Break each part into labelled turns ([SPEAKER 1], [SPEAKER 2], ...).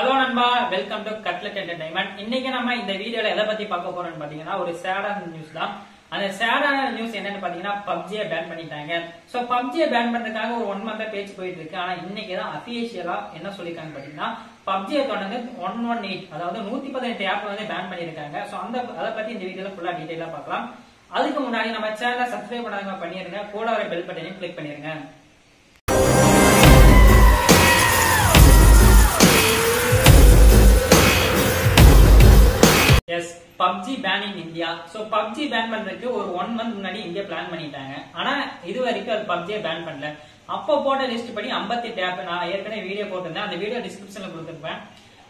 [SPEAKER 1] Hello நண்பா welcome to cutlet entertainment இன்னைக்கு நம்ம இந்த வீடியோல எதை பத்தி பார்க்க போறோம்னு பாத்தீங்கன்னா ஒரு சேடான நியூஸ் தான். அந்த சேடான நியூஸ் என்னன்னு பாத்தீங்கன்னா பப்ஜியை பேன் பண்ணிட்டாங்க. சோ பப்ஜியை பேன் பண்றதுக்காக ஒரு ஒன் மந்தா பேச்சு போயிட்டு இருக்கு. ஆனா இன்னைக்கு தான் அபிஷியலா என்ன சொல்லிருக்காங்க பாத்தீங்கன்னா பப்ஜியை தொடர்ந்து ஒன் ஒன் எயிட் அதாவது நூத்தி பதினெட்டு ஆப் வந்து பேன் பண்ணிருக்காங்க சோ அந்த அதை பத்தி இந்த வீடியோல ஃபுல்லா டீடைலா பார்க்கலாம். அதுக்கு முன்னாடி நம்ம சேனலை சப்ஸ்கிரைப் பண்ணாதவங்க பண்ணிருங்க. கூட வர பெல் பட்டனையும் கிளிக் பண்ணிருங்க. Yes PUBG ban in India so PUBG ban பண்றதுக்கு ஒரு ஒன் மந்த் முன்னாடி இந்தியா பிளான் பண்ணிட்டாங்க. ஆனா இது வரைக்கும் அது பப்ஜியை பேன் பண்ணல. அப்போ போட்ட லிஸ்ட் படி ஐம்பத்தி டேப் நான் ஏற்கனவே வீடியோ போட்டிருந்தேன். அந்த வீடியோ டிஸ்கிரிப்ஷன்ல கொடுத்துருப்பேன்.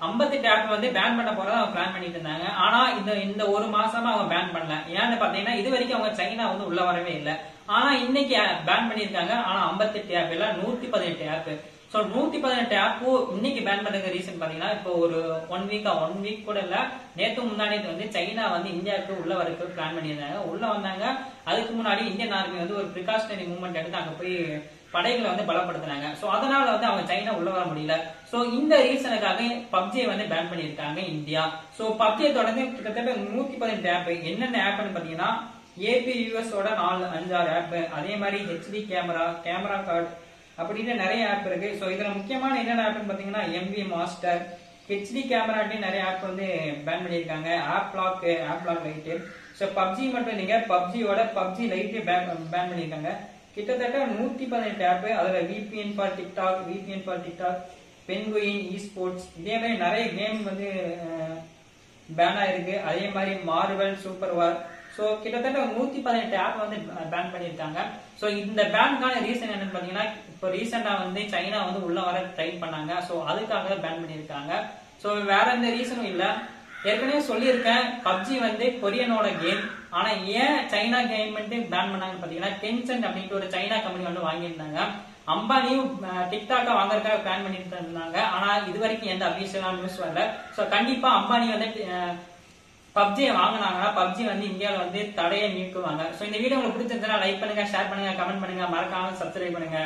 [SPEAKER 1] ஐம்பத்தி டேப் வந்து பேன் பண்ண போறத அவங்க பிளான் பண்ணிட்டு இருந்தாங்க. ஆனா இந்த இந்த ஒரு மாசமா அவங்க பேன் பண்ணல. ஏன்னு பாத்தீங்கன்னா இது வரைக்கும் அவங்க சைனா வந்து உள்ள வரவே இல்லை. ஆனா இன்னைக்கு பேன் பண்ணிருக்காங்க ஆனா 58 ஆப் இல்ல நூத்தி பதினெட்டு ஆப் சோ நூத்தி பதினெட்டு ஆப் இன்னைக்கு பேன் பண்ணுங்க ரீசன் பாத்தீங்கன்னா இப்போ ஒரு ஒன் வீக்கா ஒன் வீக் கூட இல்ல நேத்து முன்னாடி வந்து சைனா வந்து இந்தியாவுக்கு உள்ள வரக்கு பிளான் பண்ணியிருந்தாங்க. உள்ள வந்தாங்க. அதுக்கு முன்னாடி இந்தியன் ஆர்மி வந்து ஒரு பிரிகாஷனரி மூவ்மெண்ட் எடுத்து அங்க போய் படைகளை வந்து பலப்படுத்தினாங்க. சோ அதனால வந்து அவங்க சைனா உள்ள வர முடியல. சோ இந்த ரீசனுக்காக பப்ஜியை வந்து பேன் பண்ணியிருக்காங்க இந்தியா. சோ பப்ஜியை தொடர்ந்து கிட்டத்தட்ட நூத்தி பதினெட்டு ஆப் என்னென்ன ஆப்னு பாத்தீங்கன்னா ஏபி யூஎஸோட நாலு அஞ்சாறு ஆப் அதே மாதிரி ஹெச்டி கேமரா கேமரா கார்டு அப்படின்னு நிறைய ஆப் இருக்கு. ஸோ இதுல முக்கியமான என்னென்ன ஆப்னு பாத்தீங்கன்னா எம்வி மாஸ்டர் ஹெச்டி கேமராட்லயும் நிறைய ஆப் வந்து பேன் பண்ணியிருக்காங்க. App lock app lock lite so PUBG மட்டும் இல்லைங்க. பப்ஜியோட பப்ஜி லைட்டு பேன் பேன் பண்ணியிருக்காங்க. கிட்டத்தட்ட நூத்தி பதினெட்டு ஆப் அதுல VPN for TikTok VPN for TikTok penguin esports இதே மாதிரி நிறைய கேம் வந்து பேன் ஆயிருக்கு. அதே மாதிரி மார்வல் சூப்பர் வார் சோ கிட்டத்தட்ட நூத்தி பதினெட்டு ஆப் வந்து பேன் பண்ணிருக்காங்க சோ இந்த பேனுக்கான ரீசன் என்னன்னு பாத்தீங்கன்னா இப்போ ரீசெண்டா வந்து சைனா வந்து உள்ள வர ட்ரை பண்ணாங்க. சோ அதுக்காக பேன் பண்ணிருக்காங்க சோ வேற எந்த ரீசனும் இல்ல. ஏற்கனவே சொல்லியிருக்கேன் பப்ஜி வந்து கொரியனோட கேம் ஆனா ஏன் சைனா கேம் வந்து பேன் பண்ணாங்கன்னு பாத்தீங்கன்னா டென்சன் அப்படின்ட்டு ஒரு சைனா கம்பெனி வந்து வாங்கியிருந்தாங்க. அம்பானியும் டிக்டாக்கா வாங்குறதுக்காக பிளான் பண்ணிட்டு இருந்தாங்க ஆனா இது வரைக்கும் எந்த அபிஷியலான நியூஸ் வரல. சோ கண்டிப்பா அம்பானி வந்து பப்ஜியை வாங்கினாங்கன்னா பப்ஜி வந்து இந்தியாவில் வந்து தடையை நீக்குவாங்க. ஸோ இந்த வீடியோ உங்களுக்கு பிடிச்சிருந்தா லைக் பண்ணுங்க ஷேர் பண்ணுங்க கமெண்ட் பண்ணுங்க. மறக்காம சப்ஸ்கிரைப் பண்ணுங்க.